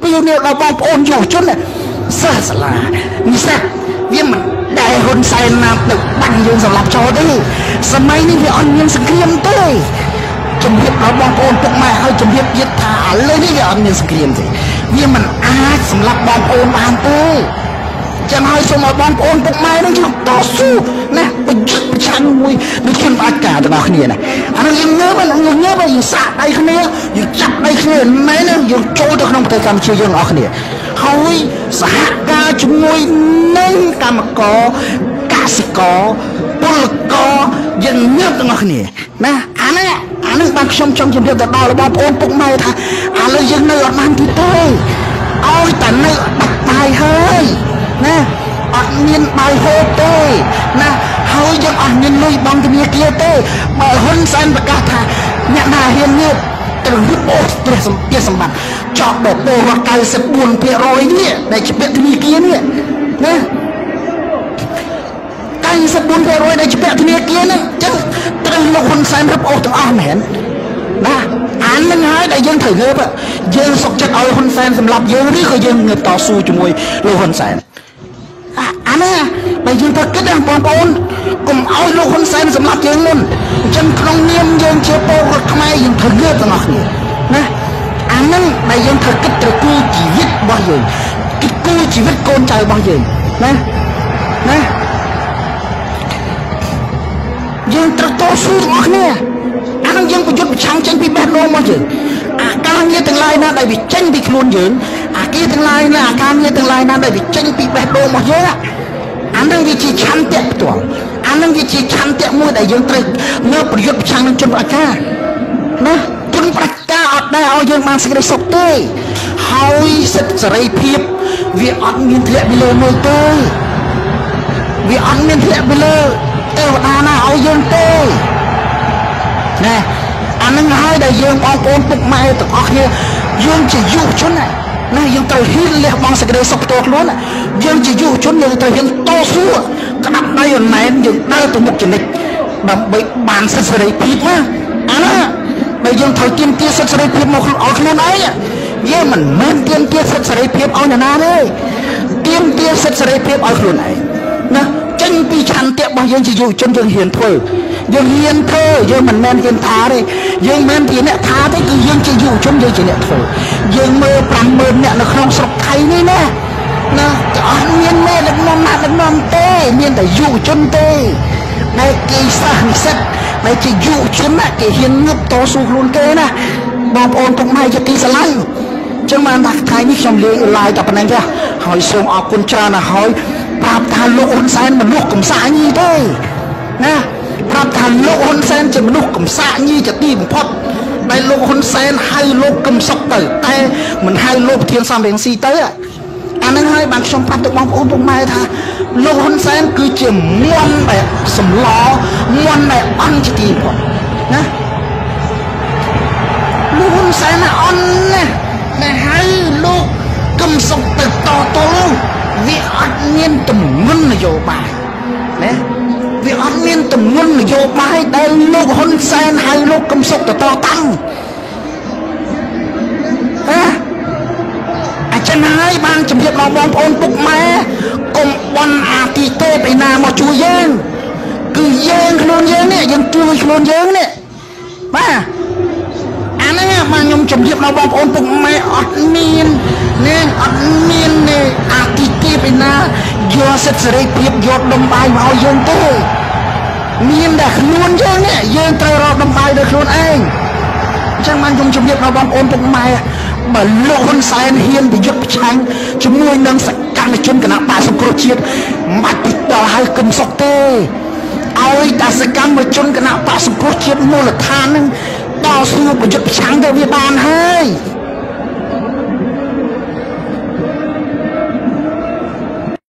ពីនេះដល់បងប្អូនយុវជនសិស្សសាលានិស្សិតវាមិនដែលហ៊ុនសែនណាទៅបាញ់យើងសម្លាប់ចោលទេសម័យនេះវាអត់មានសង្គ្រាមទេជំរាបដល់បងប្អូនពុកម៉ែឲ្យជំរាបទៀតថាឥឡូវនេះវាអត់មានសង្គ្រាមទេវាមិនអាចសម្លាប់បងប្អូនបានទេចាំឲ្យសូមឲ្យបងប្អូនពុកម៉ែនឹងយកតស៊ូណាប្រយុទ្ធប្រ ឆាំងមួយដូចជនអាចការទាំងអស់គ្នាណាអានោះយើងងើបយើងងើបយើងសាកដៃគ្នាយើងចាប់ដៃគ្នាមែនយើងចូលទៅក្នុងប្រទេសកម្ពុជាយើងអស់គ្នាហើយសហការជាមួយនឹងកម្មករកសិករពលករយើងងើបទាំងអស់គ្នាណាអានេះអានេះបានខ្ញុំចង់ជម្រាបទៅដល់បងប្អូនពុកម៉ែថាឥឡូវយើងនៅអត់បានទីទេឲ្យតែនៅបាត់បាយហើយណាអត់មានបាយហូបទេណាហើយយើង អត់មានលុយបង់ធនាគារទេបើហ៊ុនសែនប្រកាសថាអ្នកណាហ៊ានងើបត្រូវរឹបអូសព្រះសម្បត្តិសម្បត្តិចោលបបោរ94%នេះដែលជាពាក់ធនាគារនេះណា94%ដែលជាពាក់ធនាគារហ្នឹងចឹងត្រូវលោកហ៊ុនសែនរឹបអូសទាំងអស់មែនណាអាននឹងហើយដែលយើងត្រូវងើបយើងសុកចិត្តឲ្យហ៊ុនសែនសម្លាប់យើងឬក៏យើងងើបតស៊ូជាមួយលោកហ៊ុនសែន អានេះបើយើងត្រូវគិតណាបងប្អូនកុំឲ្យលោកហ៊ុនសែនសម្លាប់យើងមុនអញ្ចឹងក្នុងនាមយើងជាពលរដ្ឋខ្មែរយើងត្រូវងើបទាំងអស់គ្នាណាអានឹងដែលយើងត្រូវគិតត្រូវគូជីវិតរបស់យើងគិតគូជីវិតកូនចៅរបស់យើងណាណាយើងត្រូវតស៊ូទាំងអស់គ្នាអានឹងយើងប្រយុទ្ធប្រឆាំងចេញពីបេះដូងរបស់យើងអាការងារទាំងឡាយណាដែលវាចេញពីខ្លួនយើងអាគារទាំងឡាយណាអាការងារទាំងឡាយណាដែលវាចេញពីបេះដូងរបស់យើង អានឹងវាជាឆន្ទៈផ្ទាល់អានឹងវាជាឆន្ទៈមួយដែលយើងត្រូវនៅប្រយុទ្ធប្រឆាំងនឹងជនប្រជាការណាជនប្រជាការអត់ដែលឲ្យយើងបានសេចក្តីសុខទេហើយសិទ្ធិសេរីភាពវាអត់មានធ្លាក់ពីលើមើលទេវាអត់មានធ្លាក់ពីលើទេវតាណាឲ្យយើងទេណាអានឹងហើយដែលយើងបងប្អូនពុកម៉ែទាំងអស់គ្នាយើងជាយុវជនណា ណាយើងត្រូវហ៊ានលះបង់សេចក្តីសុខផ្ទាល់ខ្លួនយើងជាយុវជនយើងត្រូវហ៊ានតស៊ូក្តាប់ដៃអណែនយើងដើរទៅមុខចនិចដើម្បីបានសិទ្ធិសេរីភាពណាអាណាបើយើងត្រូវទាមទារសិទ្ធិសេរីភាពមកឲ្យខ្លួនឯងយើងមិនមែនទាមទារសិទ្ធិសេរីភាពឲ្យនរណាទេទាមទារសិទ្ធិសេរីភាពឲ្យខ្លួនឯងណាចេញពីឆន្ទៈ របស់យើងជាយុវជនយើងហ៊ានធ្វើយើងហ៊ានធ្វើយើងមិនមែនហ៊ានថាទេយើងមិនមែនជាអ្នកថាទេគឺយើងជាយុវជនយើងជាអ្នកធ្វើយើងមើល50000អ្នកនៅក្នុងស្រុកថៃនេះណាណាអត់មានមេដឹកនាំណាដឹកនាំទេមានតែយុវជនទេដែលគេសាសនិស្សិតដែលជាយុវជនណាគេហ៊ានងឹបតស៊ូខ្លួនគេណាបងប្អូនពុកម៉ែជាទីស្រឡាញ់ចឹងបានថាថ្ងៃនេះខ្ញុំលេងឡាយតែប៉ុណ្្នឹងទេហើយសូមអរគុណច្រើនណាស់ហើយ ប្រាប់ថាលោកហ៊ុនសែនមនុស្សកំសាញីទេណាប្រាប់ថាលោកហ៊ុនសែនជាមនុស្សកំសាញីជាទីបំផុតដែលលោកហ៊ុនសែនហៅលោកកំសុកទៅតែមិនហៅលោកប្រធានសំរងស៊ីទៅអានឹងហើយបានខ្ញុំប្រាប់ទៅបងប្អូនពុកម៉ែថាលោកហ៊ុនសែនគឺជាមន់ដែលសម្លមន់ដែលអន់ជាទីបំផុតណា មានទំនុននយោបាយណាវាអត់មានទំនុននយោបាយដែលលោកហ៊ុនសែនហៅលោកកំសុកទៅតតាំងណាអញ្ចឹងហើយបានជំរាបដល់បងប្អូនពុកម៉ែកុំបន់អាទីទេទៅណាមកជួយយើងគឺយើងខ្លួនយើងនេះយើងជួយខ្លួនយើងនេះបាទអាហ្នឹងមកខ្ញុំជម្រាបដល់បងប្អូនពុកម៉ែអត់មាននេះអត់មាននេះអាទិទេ ពឯណាយកសិទ្ធិសេរីភាពយកដុំបាយមកឲ្យយើងទេមានតែខ្លួនយើងនេះយើងត្រូវរកដុំបាយដោយខ្លួនឯងអញ្ចឹងបានខ្ញុំជម្រាបដល់បងប្អូនពុកម៉ែបើលោកហ៊ុនសែនហ៊ានប្រយុទ្ធប្រឆាំងជាមួយនឹងសកម្មជនគណៈបកសង្គ្រោះជាតិមិនបាច់ទៅដល់ឲ្យគំសុកទេឲ្យតែសកម្មជនគណៈបកសង្គ្រោះជាតិមូលដ្ឋាននឹងតស៊ូប្រយុទ្ធប្រឆាំងទៅវាបានហើយ